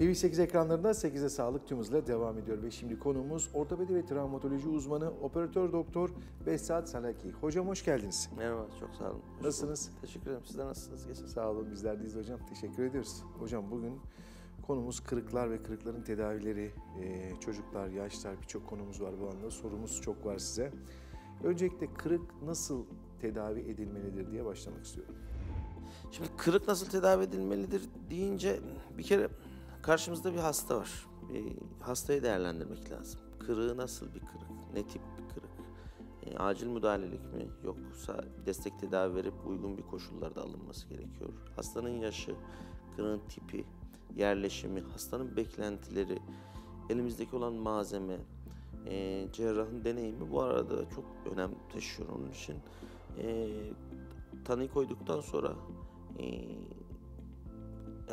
TV8 ekranlarında 8'e sağlık tüm hızla devam ediyor ve şimdi konuğumuz ortopedi ve travmatoloji uzmanı operatör doktor Behzat Salaki. Hocam hoş geldiniz. Merhaba, çok sağ olun. Hoş Nasılsınız? bulduk. Teşekkür ederim. Sizler nasılsınız? Geçen Sağ olun bizler deyiz hocam. Teşekkür ediyoruz. Hocam bugün konumuz kırıklar ve kırıkların tedavileri. Ee, çocuklar, yaşlar birçok konumuz var bu anda. Sorumuz çok var size. Öncelikle kırık nasıl tedavi edilmelidir diye başlamak istiyorum. Şimdi kırık nasıl tedavi edilmelidir deyince bir kere karşımızda bir hasta var. Bir hastayı değerlendirmek lazım. Kırığı nasıl bir kırık? Ne tip bir kırık? E, acil müdahalelik mi? Yoksa destek tedavi verip uygun bir koşullarda alınması gerekiyor. Hastanın yaşı, kırığın tipi, yerleşimi, hastanın beklentileri, elimizdeki olan malzeme, e, cerrahın deneyimi bu arada çok önem taşıyor onun için. E, tanıyı koyduktan sonra e,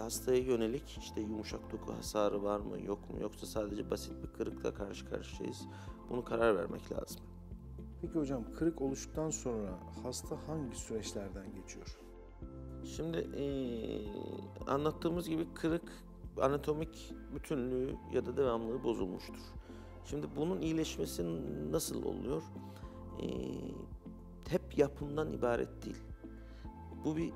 hastaya yönelik işte yumuşak doku hasarı var mı yok mu yoksa sadece basit bir kırıkla karşı karşıyayız. Bunu karar vermek lazım. Peki hocam kırık oluştuktan sonra hasta hangi süreçlerden geçiyor? Şimdi e, anlattığımız gibi kırık anatomik bütünlüğü ya da devamlılığı bozulmuştur. Şimdi bunun iyileşmesi nasıl oluyor? E, hep yapımdan ibaret değil. Bu bir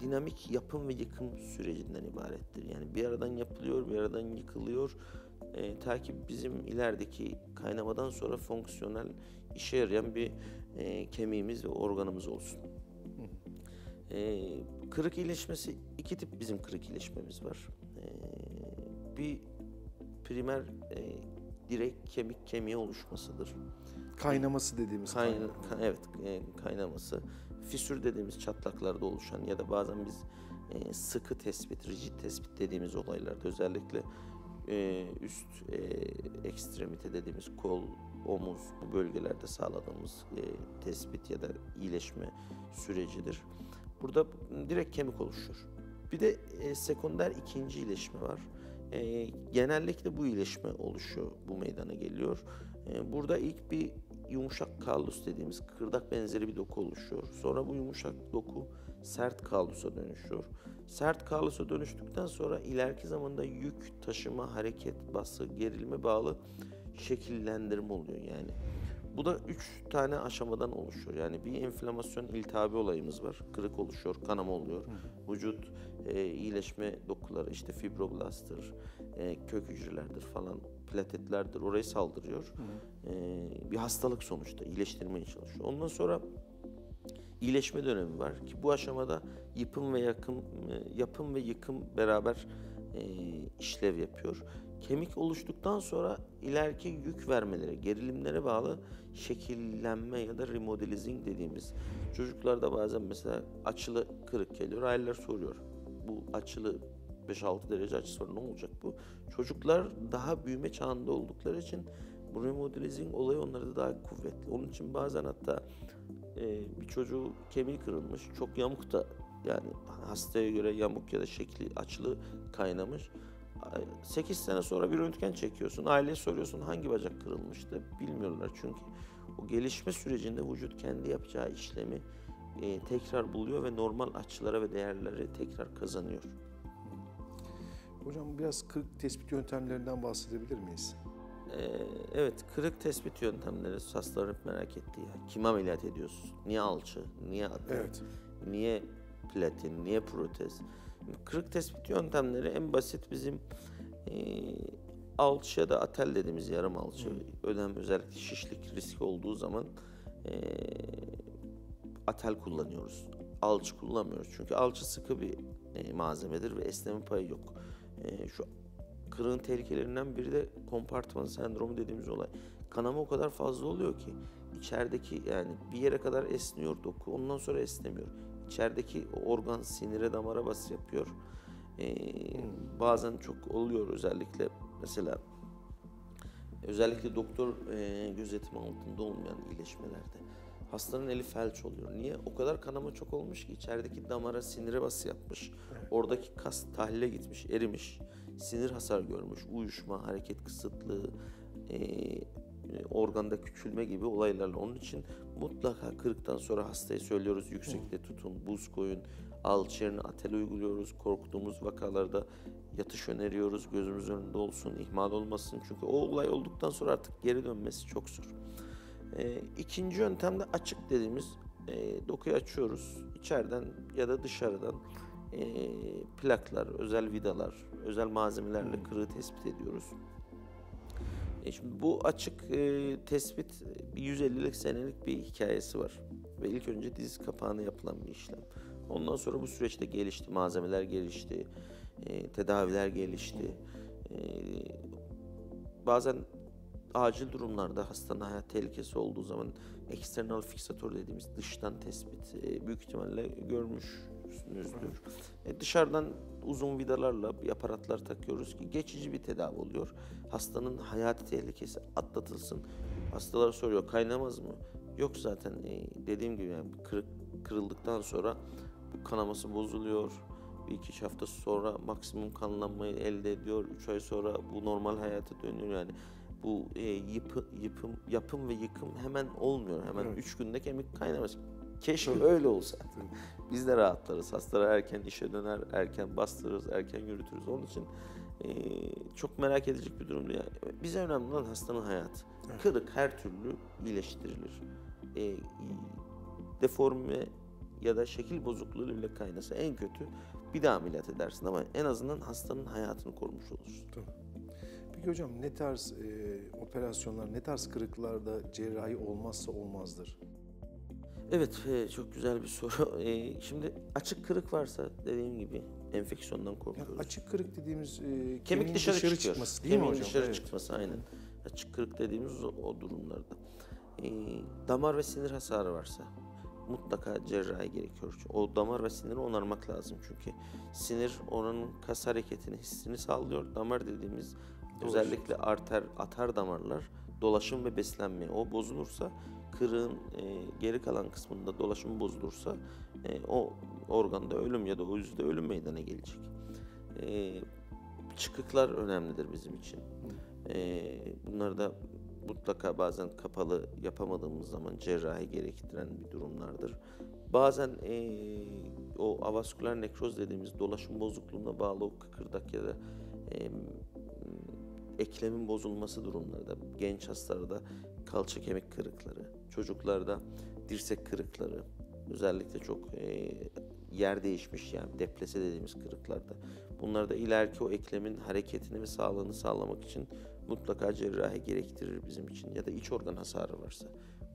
dinamik yapım ve yıkım sürecinden ibarettir. Yani bir aradan yapılıyor, bir aradan yıkılıyor. E, ta ki bizim ilerideki kaynamadan sonra fonksiyonel işe yarayan bir e, kemiğimiz ve organımız olsun. E, kırık iyileşmesi, iki tip bizim kırık iyileşmemiz var. E, bir primer e, direkt kemik kemiğe oluşmasıdır. Kaynaması dediğimiz Kayna, kaynama. ka- evet e, kaynaması. Fisür dediğimiz çatlaklarda oluşan ya da bazen biz e, sıkı tespit, rigid tespit dediğimiz olaylarda özellikle e, üst e, ekstremite dediğimiz kol, omuz bu bölgelerde sağladığımız tespit ya da iyileşme sürecidir. Burada direkt kemik oluşur. Bir de sekonder ikinci iyileşme var. Genellikle bu iyileşme oluşuyor, bu meydana geliyor. Burada ilk bir yumuşak kallus dediğimiz kırdak benzeri bir doku oluşuyor. Sonra bu yumuşak doku sert kallusa dönüşüyor. Sert kallusa dönüştükten sonra ileriki zamanda yük, taşıma, hareket, bası, gerilme bağlı şekillendirme oluyor yani. Bu da üç tane aşamadan oluşuyor. Yani bir enflamasyon iltihabi olayımız var. Kırık oluşuyor, kanama oluyor. Vücut e, iyileşme dokuları işte fibroblastır, e, kök hücrelerdir falan, platetlerdir. Orayı saldırıyor. E, bir hastalık sonuçta iyileştirmeye çalışıyor. Ondan sonra iyileşme dönemi var ki bu aşamada yıpım ve yakım, e, yapım ve yıkım beraber e, işlev yapıyor. Kemik oluştuktan sonra ileriki yük vermelere, gerilimlere bağlı şekillenme ya da remodelizing dediğimiz çocuklarda bazen mesela açılı kırık geliyor. Aileler soruyor. Bu açılı 5-6 derece açısı var ne olacak bu? Çocuklar daha büyüme çağında oldukları için bu remodelizing olayı onlarda daha kuvvetli. Onun için bazen hatta e, bir çocuğu kemiği kırılmış, çok yamuk da yani hastaya göre yamuk ya da şekli açılı kaynamış. 8 sene sonra bir röntgen çekiyorsun, aileye soruyorsun hangi bacak kırılmıştı bilmiyorlar çünkü o gelişme sürecinde vücut kendi yapacağı işlemi e, tekrar buluyor ve normal açılara ve değerlere tekrar kazanıyor. Hocam biraz kırık tespit yöntemlerinden bahsedebilir miyiz? Ee, evet, kırık tespit yöntemleri hastaların merak ettiği. ya. Kim ameliyat ediyorsun? Niye alçı? Niye atel? Evet. Niye platin? Niye protez? Kırık tespit yöntemleri en basit bizim e, alçı ya da atel dediğimiz yarım alçı. Ödem özellikle şişlik riski olduğu zaman e, atel kullanıyoruz. Alçı kullanmıyoruz. Çünkü alçı sıkı bir e, malzemedir ve esneme payı yok. E, şu kırığın tehlikelerinden biri de kompartman sendromu dediğimiz olay. Kanama o kadar fazla oluyor ki içerideki yani bir yere kadar esniyor doku ondan sonra esnemiyor. İçerideki organ sinire damara bas yapıyor. Ee, bazen çok oluyor özellikle mesela özellikle doktor e, gözetimi altında olmayan iyileşmelerde. Hastanın eli felç oluyor. Niye? O kadar kanama çok olmuş ki içerideki damara sinire bası yapmış. Oradaki kas tahlile gitmiş, erimiş. Sinir hasar görmüş, uyuşma, hareket kısıtlığı, e, organda küçülme gibi olaylarla. Onun için mutlaka kırıktan sonra hastaya söylüyoruz yüksekte tutun, buz koyun, alçı yerine atel uyguluyoruz. Korktuğumuz vakalarda yatış öneriyoruz. Gözümüz önünde olsun, ihmal olmasın. Çünkü o olay olduktan sonra artık geri dönmesi çok zor. E, ikinci yöntemde açık dediğimiz e, dokuyu açıyoruz. İçeriden ya da dışarıdan e, plaklar, özel vidalar, özel malzemelerle kırığı tespit ediyoruz. E şimdi bu açık e, tespit bir 150'lik senelik bir hikayesi var. Ve ilk önce diz kapağına yapılan bir işlem. Ondan sonra bu süreçte gelişti, malzemeler gelişti, e, tedaviler gelişti. E, bazen acil durumlarda hastanın hayat tehlikesi olduğu zaman eksternal fiksatör dediğimiz dıştan tespit e, büyük ihtimalle görmüşsünüzdür. E, dışarıdan uzun vidalarla aparatlar takıyoruz ki geçici bir tedavi oluyor. Hastanın hayati tehlikesi atlatılsın. Hastalar soruyor kaynamaz mı? Yok zaten e, dediğim gibi yani kırık, kırıldıktan sonra kanaması bozuluyor. Bir iki hafta sonra maksimum kanlanmayı elde ediyor. Üç ay sonra bu normal hayata dönüyor yani bu e, yıpı, yıpım, yapım ve yıkım hemen olmuyor. Hemen Evet. üç günde kemik kaynamaz. Keşke Tabii. öyle olsa. Biz de rahatlarız. Hastalar erken işe döner, erken bastırırız, erken yürütürüz. Onun için e, çok merak edecek bir durum değil. Bize önemli olan hastanın hayatı. Evet. Kırık her türlü iyileştirilir. E, deforme ya da şekil bozukluğu bile kaynasa en kötü bir daha ameliyat edersin ama en azından hastanın hayatını korumuş olursun. Peki hocam ne tarz e, operasyonlar, ne tarz kırıklarda cerrahi olmazsa olmazdır? Evet, e, çok güzel bir soru. E, şimdi açık kırık varsa dediğim gibi enfeksiyondan korkuyoruz. açık kırık dediğimiz e, Kemik dışarı, çıkıyor. çıkması değil Kemiğin mi hocam? dışarı Evet. çıkması aynen. Açık kırık dediğimiz o, o durumlarda. E, damar ve sinir hasarı varsa mutlaka cerrahi gerekiyor. O damar ve siniri onarmak lazım çünkü sinir oranın kas hareketini, hissini sağlıyor. Damar dediğimiz özellikle arter, atar damarlar dolaşım ve beslenme. O bozulursa kırığın e, geri kalan kısmında dolaşım bozulursa e, o organda ölüm ya da o yüzde ölüm meydana gelecek. E, çıkıklar önemlidir bizim için. E, bunlar da mutlaka bazen kapalı yapamadığımız zaman cerrahi gerektiren bir durumlardır. Bazen e, o avasküler nekroz dediğimiz dolaşım bozukluğuna bağlı o kıkırdak ya da e, eklemin bozulması durumlarda genç hastalarda kalça kemik kırıkları, çocuklarda dirsek kırıkları, özellikle çok e, yer değişmiş yani deplese dediğimiz kırıklarda. Bunlarda ileriki o eklemin hareketini ve sağlığını sağlamak için mutlaka cerrahi gerektirir bizim için ya da iç organ hasarı varsa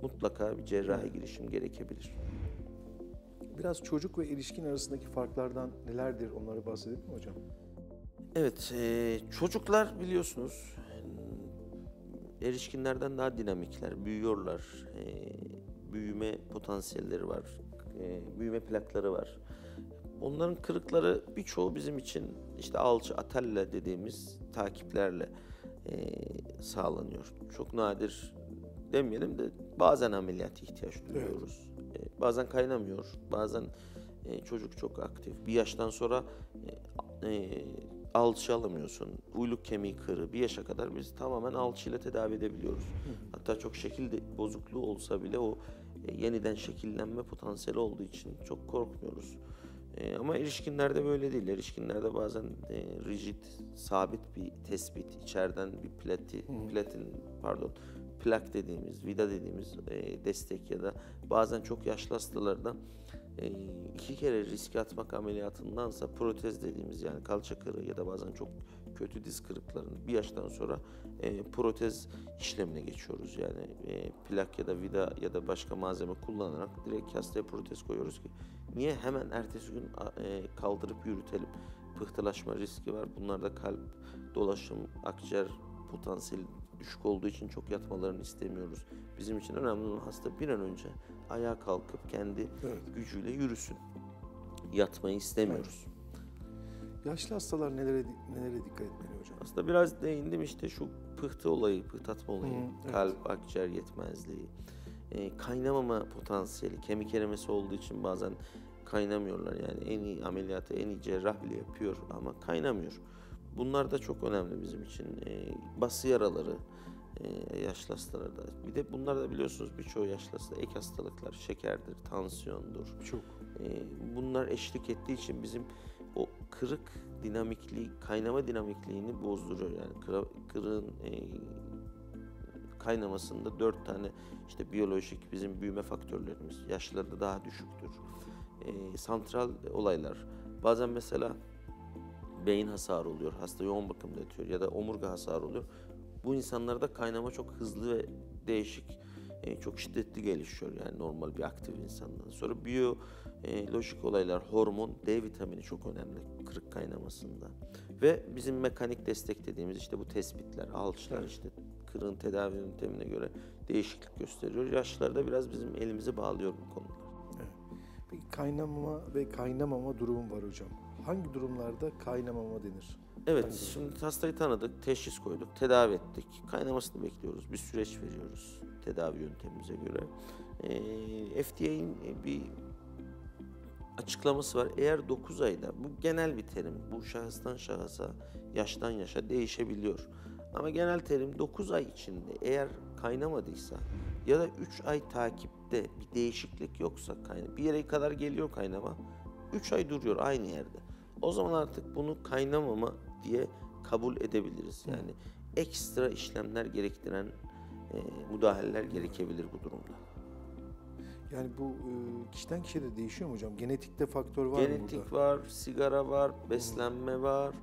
mutlaka bir cerrahi girişim gerekebilir. Biraz çocuk ve ilişkin arasındaki farklardan nelerdir onları bahsedelim mi hocam? Evet, e, çocuklar biliyorsunuz erişkinlerden daha dinamikler, büyüyorlar, e, büyüme potansiyelleri var, e, büyüme plakları var. Onların kırıkları birçoğu bizim için işte alçı atelle dediğimiz takiplerle e, sağlanıyor. Çok nadir demeyelim de bazen ameliyat ihtiyaç duyuyoruz. E, bazen kaynamıyor, bazen e, çocuk çok aktif. Bir yaştan sonra e, e, alçı alamıyorsun. Uyluk kemiği kırı. Bir yaşa kadar biz tamamen alçıyla tedavi edebiliyoruz. Hatta çok şekil bozukluğu olsa bile o e, yeniden şekillenme potansiyeli olduğu için çok korkmuyoruz. E, ama erişkinlerde böyle değil. Erişkinlerde bazen e, rigid, sabit bir tespit, içeriden bir plati, platin, pardon, plak dediğimiz, vida dediğimiz e, destek ya da bazen çok yaşlı hastalarda iki kere riske atmak ameliyatındansa protez dediğimiz yani kalça kırığı ya da bazen çok kötü diz kırıklarının bir yaştan sonra e, protez işlemine geçiyoruz. Yani e, plak ya da vida ya da başka malzeme kullanarak direkt hastaya protez koyuyoruz ki niye hemen ertesi gün e, kaldırıp yürütelim. Pıhtılaşma riski var. Bunlarda kalp, dolaşım, akciğer potansiyeli düşük olduğu için çok yatmalarını istemiyoruz. Bizim için önemli olan hasta bir an önce ayağa kalkıp kendi Evet. gücüyle yürüsün. Yatmayı istemiyoruz. Yaşlı hastalar nelere nelere dikkat etmeli hocam? Aslında biraz değindim işte şu pıhtı olayı, pıhtatma olayı, Hı, evet. kalp, akciğer yetmezliği, e, kaynamama potansiyeli, kemik erimesi olduğu için bazen kaynamıyorlar. Yani en iyi ameliyatı en iyi cerrah bile yapıyor ama kaynamıyor. Bunlar da çok önemli bizim için. E, bası yaraları e, hastalarda. Bir de bunlar da biliyorsunuz birçoğu yaşlı hasta ek hastalıklar, şekerdir, tansiyondur, Çok. E, bunlar eşlik ettiği için bizim o kırık dinamikliği, kaynama dinamikliğini bozduruyor. Yani kıra- kırığın e, kaynamasında dört tane işte biyolojik bizim büyüme faktörlerimiz yaşlarda daha düşüktür. E, santral olaylar bazen mesela beyin hasarı oluyor, hasta yoğun bakımda yatıyor ya da omurga hasarı oluyor. Bu insanlarda kaynama çok hızlı ve değişik, e, çok şiddetli gelişiyor yani normal bir aktif insandan. Sonra biyolojik olaylar, hormon, D vitamini çok önemli kırık kaynamasında. Ve bizim mekanik destek dediğimiz işte bu tespitler, alçılar işte kırığın tedavi yöntemine göre değişiklik gösteriyor. Yaşlarda biraz bizim elimizi bağlıyor bu konular. Peki kaynamama ve kaynamama durumu var hocam. Hangi durumlarda kaynamama denir? Evet, Hangi şimdi hastayı tanıdık, teşhis koyduk, tedavi ettik. Kaynamasını bekliyoruz, bir süreç veriyoruz tedavi yöntemimize göre. Ee, FDA'nin bir açıklaması var. Eğer 9 ayda, bu genel bir terim, bu şahıstan şahısa, yaştan yaşa değişebiliyor. Ama genel terim 9 ay içinde eğer kaynamadıysa ya da 3 ay takipte bir değişiklik yoksa kayna bir yere kadar geliyor kaynama, 3 ay duruyor aynı yerde. O zaman artık bunu kaynamama diye kabul edebiliriz. Yani ekstra işlemler gerektiren e, müdahaleler gerekebilir bu durumda. Yani bu e, kişiden kişiye de değişiyor mu hocam? Genetikte faktör var mı Genetik burada? var, sigara var, beslenme var,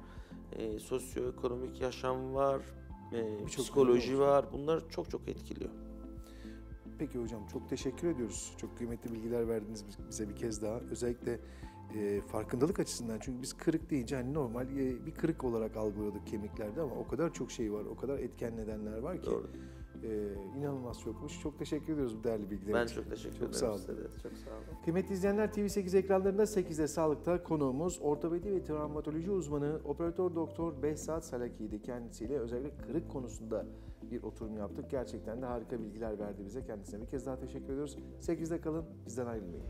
e, sosyoekonomik yaşam var, e, psikoloji var. Bunlar çok çok etkiliyor. Peki hocam çok teşekkür ediyoruz. Çok kıymetli bilgiler verdiniz biz- bize bir kez daha. Özellikle e, farkındalık açısından çünkü biz kırık deyince hani normal e, bir kırık olarak algılıyorduk kemiklerde ama o kadar çok şey var, o kadar etken nedenler var ki Doğru. e, inanılmaz çokmuş. Çok teşekkür ediyoruz bu değerli bilgiler Ben için. çok teşekkür Çok ederim sağ olun. size de. Çok sağ olun. Kıymetli izleyenler TV8 ekranlarında 8'de Sağlık'ta konuğumuz ortopedi ve travmatoloji uzmanı operatör doktor Behzat Salaki'ydi. Kendisiyle özellikle kırık konusunda bir oturum yaptık. Gerçekten de harika bilgiler verdi bize. Kendisine bir kez daha teşekkür ediyoruz. 8'de kalın, bizden ayrılmayın.